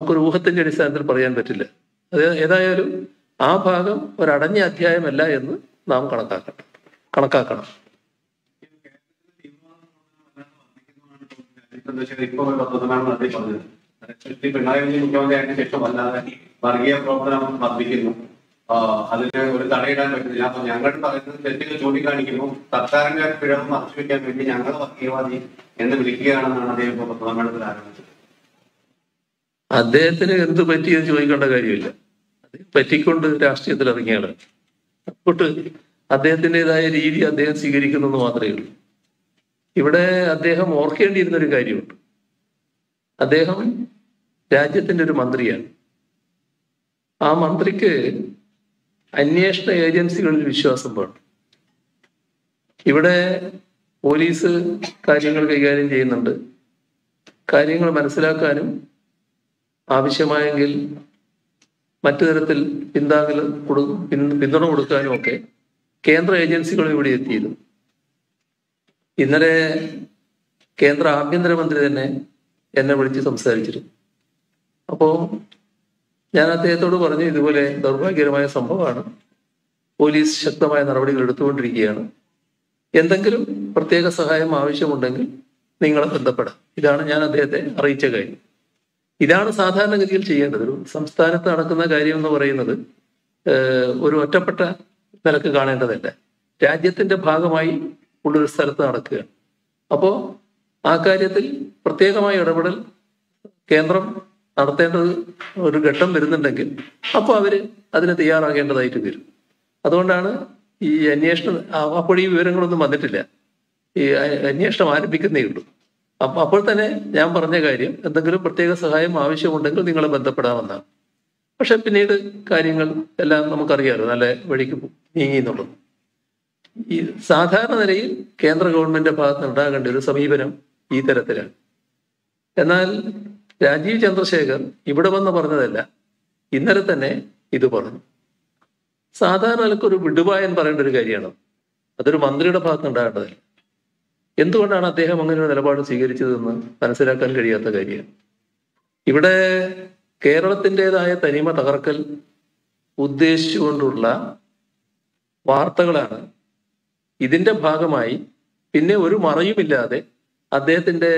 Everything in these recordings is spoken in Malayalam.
നമുക്കൊരു ഊഹത്തിന്റെ അടിസ്ഥാനത്തിൽ പറയാൻ പറ്റില്ല. അത് ഏതായാലും ആ ഭാഗം ഒരടഞ്ഞ അധ്യായമല്ല എന്ന് നാം കണക്കാക്കണം. കണക്കാക്കണം. പിണറായി വിജയൻ മുഖ്യമന്ത്രിയായതിനു ശേഷം വല്ലാതെ വർഗീയ പ്രവർത്തനം വർദ്ധിക്കുന്നു അതിന് ഒരു തടയിടാൻ പറ്റുന്നില്ല. അപ്പൊ ഞങ്ങൾ പറയുന്നത് തെറ്റുകൾ ചൂണ്ടിക്കാണിക്കുന്നു സർക്കാരിന്റെ പിഴവ് മറച്ചുവെക്കാൻ വേണ്ടി ഞങ്ങൾ വർഗീയവാദി എന്ന് വിളിക്കുകയാണെന്നാണ് അദ്ദേഹം പത്രസമ്മേളനത്തിൽ ആരംഭിച്ചത് അദ്ദേഹത്തിന് എന്ത് പറ്റിയെന്ന് ചോദിക്കേണ്ട കാര്യമില്ല. അദ്ദേഹം പറ്റിക്കൊണ്ട് രാഷ്ട്രീയത്തിൽ ഇറങ്ങിയാണ്. അതുകൊണ്ട് അദ്ദേഹത്തിന്റെതായ രീതി അദ്ദേഹം സ്വീകരിക്കുന്നെന്ന് മാത്രമേ ഉള്ളൂ. ഇവിടെ അദ്ദേഹം ഓർക്കേണ്ടിയിരുന്ന ഒരു കാര്യമുണ്ട്. അദ്ദേഹം രാജ്യത്തിന്റെ ഒരു മന്ത്രിയാണ്. ആ മന്ത്രിക്ക് അന്വേഷണ ഏജൻസികളിൽ വിശ്വാസം വേണം. ഇവിടെ പോലീസ് കാര്യങ്ങൾ കൈകാര്യം ചെയ്യുന്നുണ്ട്. കാര്യങ്ങൾ മനസ്സിലാക്കാനും ആവശ്യമായെങ്കിൽ മറ്റു തരത്തിൽ പിന്താങ്ങൽ കൊടു പിന്തുണ കൊടുക്കാനും ഒക്കെ കേന്ദ്ര ഏജൻസികൾ ഇവിടെ എത്തിയിരുന്നു. ഇന്നലെ കേന്ദ്ര ആഭ്യന്തരമന്ത്രി തന്നെ എന്നെ വിളിച്ച് സംസാരിച്ചിരുന്നു. അപ്പോൾ ഞാൻ അദ്ദേഹത്തോട് പറഞ്ഞു ഇതുപോലെ ദൗർഭാഗ്യകരമായ സംഭവമാണ്. പോലീസ് ശക്തമായ നടപടികൾ എടുത്തുകൊണ്ടിരിക്കുകയാണ്. എന്തെങ്കിലും പ്രത്യേക സഹായം ആവശ്യമുണ്ടെങ്കിൽ നിങ്ങളെ ബന്ധപ്പെടാം. ഇതാണ് ഞാൻ അദ്ദേഹത്തെ അറിയിച്ച കാര്യം. ഇതാണ് സാധാരണഗതിയിൽ ചെയ്യേണ്ടത്. ഒരു സംസ്ഥാനത്ത് നടക്കുന്ന കാര്യം എന്ന് പറയുന്നത് ഒരു ഒറ്റപ്പെട്ട നിലയ്ക്ക് കാണേണ്ടതല്ല. രാജ്യത്തിന്റെ ഭാഗമായി ഉള്ളൊരു സ്ഥലത്ത് നടക്കുക. അപ്പോൾ ആ കാര്യത്തിൽ പ്രത്യേകമായ ഇടപെടൽ കേന്ദ്രം നടത്തേണ്ടത് ഒരു ഘട്ടം വരുന്നുണ്ടെങ്കിൽ അപ്പോൾ അവർ അതിന് തയ്യാറാകേണ്ടതായിട്ട് വരും. അതുകൊണ്ടാണ് ഈ അന്വേഷണം അപ്പോൾ ഈ വിവരങ്ങളൊന്നും വന്നിട്ടില്ല. ഈ അന്വേഷണം ആരംഭിക്കുന്നേ ഉള്ളൂ. അപ്പൊ അപ്പോൾ തന്നെ ഞാൻ പറഞ്ഞ കാര്യം എന്തെങ്കിലും പ്രത്യേക സഹായം ആവശ്യമുണ്ടെങ്കിൽ നിങ്ങളെ ബന്ധപ്പെടാമെന്നാണ് പക്ഷെ പിന്നീട് കാര്യങ്ങൾ എല്ലാം നമുക്കറിയാലോ നല്ല വഴിക്ക് നീങ്ങി എന്നുള്ളത് ഈ സാധാരണ നിലയിൽ കേന്ദ്ര ഗവൺമെന്റിന്റെ ഭാഗത്ത് ഉണ്ടാകേണ്ട ഒരു സമീപനം ഈ തരത്തിലാണ്. എന്നാൽ രാജീവ് ചന്ദ്രശേഖർ ഇവിടെ വന്ന് പറഞ്ഞതല്ല ഇന്നലെ തന്നെ ഇത് പറഞ്ഞു. സാധാരണ നിലക്കൊരു വിടുവായൻ പറയേണ്ട ഒരു കാര്യമാണ്. അതൊരു മന്ത്രിയുടെ ഭാഗത്ത് ഉണ്ടാകേണ്ടതല്ല. എന്തുകൊണ്ടാണ് അദ്ദേഹം അങ്ങനെ ഒരു നിലപാട് സ്വീകരിച്ചതെന്ന് മനസ്സിലാക്കാൻ കഴിയാത്ത കാര്യമാണ് ഇവിടെ കേരളത്തിന്റെതായ തനിമ തകർക്കൽ ഉദ്ദേശിച്ചുകൊണ്ടുള്ള വാർത്തകളാണ് ഇതിന്റെ ഭാഗമായി പിന്നെ ഒരു മറയുമില്ലാതെ അദ്ദേഹത്തിന്റെ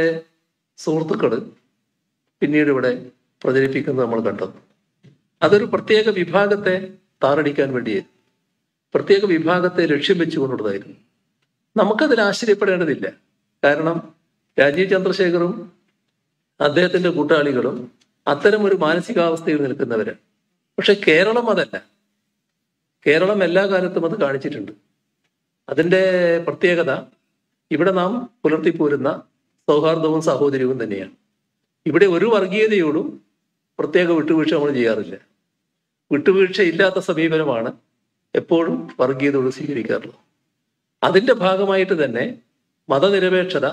സുഹൃത്തുക്കൾ പിന്നീട് ഇവിടെ പ്രചരിപ്പിക്കുന്നത് നമ്മൾ കണ്ടത്. അതൊരു പ്രത്യേക വിഭാഗത്തെ താറടിക്കാൻ വേണ്ടിയായിരുന്നു പ്രത്യേക വിഭാഗത്തെ ലക്ഷ്യം വെച്ചുകൊണ്ടുള്ളതായിരുന്നു. നമുക്കതിൽ ആശ്ചര്യപ്പെടേണ്ടതില്ല. കാരണം രാജീവ് ചന്ദ്രശേഖറും അദ്ദേഹത്തിന്റെ കൂട്ടാളികളും അത്തരം ഒരു മാനസികാവസ്ഥയിൽ നിൽക്കുന്നവരാണ് പക്ഷെ കേരളം അതല്ല. കേരളം എല്ലാ കാലത്തും അത് കാണിച്ചിട്ടുണ്ട്. അതിന്റെ പ്രത്യേകത ഇവിടെ നാം പുലർത്തിപ്പോരുന്ന സൗഹാർദ്ദവും സാഹോദര്യവും തന്നെയാണ്. ഇവിടെ ഒരു വർഗീയതയോടും പ്രത്യേക വിട്ടുവീഴ്ച നമ്മൾ ചെയ്യാറില്ല. വിട്ടുവീഴ്ച ഇല്ലാത്ത സമീപനമാണ് എപ്പോഴും വർഗീയതയോട് സ്വീകരിക്കാറുള്ളത്. അതിന്റെ ഭാഗമായിട്ട് തന്നെ മതനിരപേക്ഷത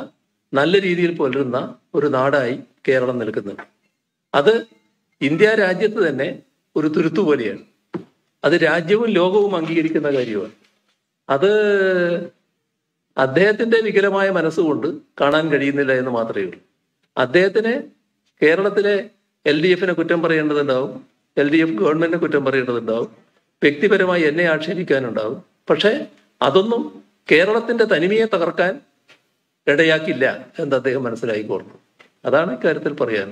നല്ല രീതിയിൽ പുലരുന്ന ഒരു നാടായി കേരളം നിൽക്കുന്നുണ്ട്. അത് ഇന്ത്യ രാജ്യത്ത് തന്നെ ഒരു തുരുത്തു പോലെയാണ്. അത് രാജ്യവും ലോകവും അംഗീകരിക്കുന്ന കാര്യമാണ്. അത് അദ്ദേഹത്തിന്റെ വികലമായ മനസ്സുകൊണ്ട് കാണാൻ കഴിയുന്നില്ല എന്ന് മാത്രമേ ഉള്ളൂ. അദ്ദേഹത്തിന് കേരളത്തിലെ എൽ ഡി എഫിനെ കുറ്റം പറയേണ്ടതുണ്ടാവും. എൽ ഡി എഫ് ഗവൺമെന്റിനെ കുറ്റം പറയേണ്ടതുണ്ടാവും. വ്യക്തിപരമായി എന്നെ ആക്ഷേപിക്കാനുണ്ടാവും. പക്ഷെ അതൊന്നും കേരളത്തിന്റെ തനിമയെ തകർക്കാൻ ഇടയാക്കില്ല എന്ന് അദ്ദേഹം മനസ്സിലായിക്കോളും അതാണ് ഇക്കാര്യത്തിൽ പറയാൻ.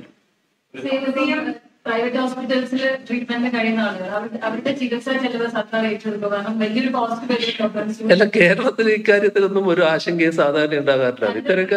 പ്രൈവറ്റ് ഹോസ്പിറ്റൽസിൽ ട്രീറ്റ്മെന്റ് കഴിയുന്ന ആളുകൾ. അവരുടെ ചികിത്സാ ചെലവ് സർക്കാർ ഏറ്റെടുക്കുക കാരണം വലിയൊരു കോസ്റ്റ് അല്ല കേരളത്തിൽ ഇക്കാര്യത്തിലൊന്നും ഒരു ആശങ്കയും സാധാരണ ഉണ്ടാകാറില്ല. ഇത്തരം